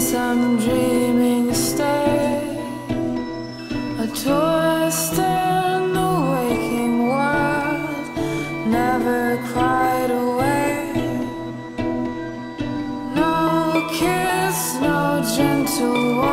since I'm dreaming stay. A tourist in the waking world never quite away. No kiss no gentle